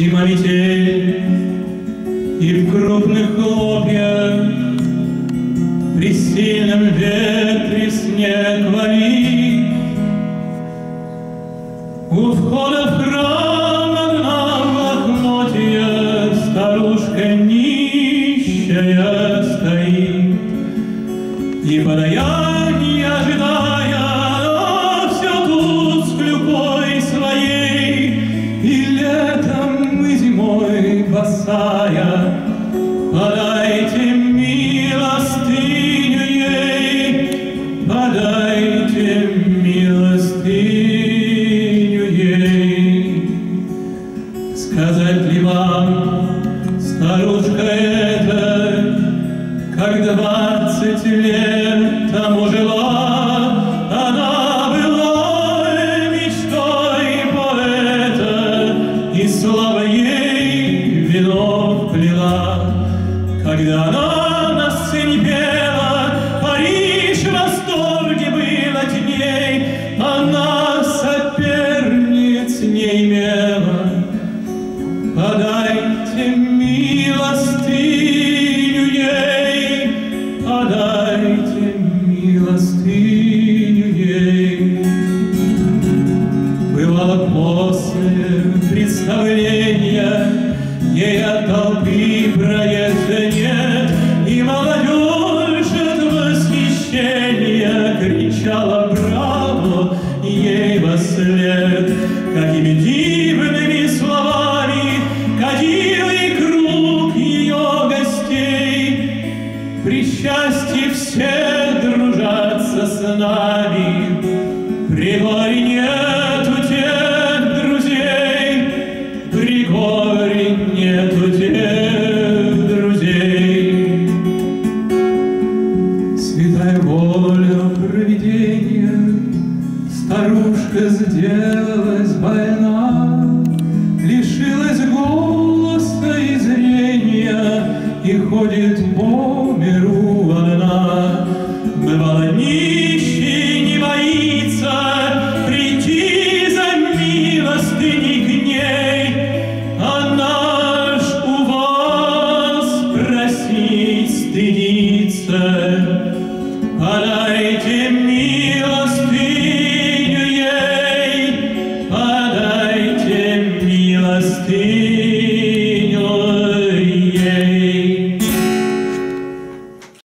Зима метель, и в крупных хлопьях При сильном ветре снег валит. У входа в храм одна в лохмотье Старушка нищая стоит. И подаяние ожидая, босая, Подайте милостыню ей, Подайте милостыню ей. Сказать ли вам, старушка эта, как двадцать лет вино вплела. Когда она на сцене пела, Париж в восторге был от ней, она соперниц не имела. Подайте милостыню ей, подайте милостыню ей. Бывало после представления ей от толпы проезда нет, и молодежь от восхищения кричала браво ей во какими дивными словами кадил и круг ее гостей. При счастье все дружатся с нами, при горе воля провидения, Старушка сделалась больна, Лишилась голоса и зрения И ходит по миру одна. Бывало, нищий не боится Прийти за милостыней к ней, Она ж у вас просить стыдится. Palais de miras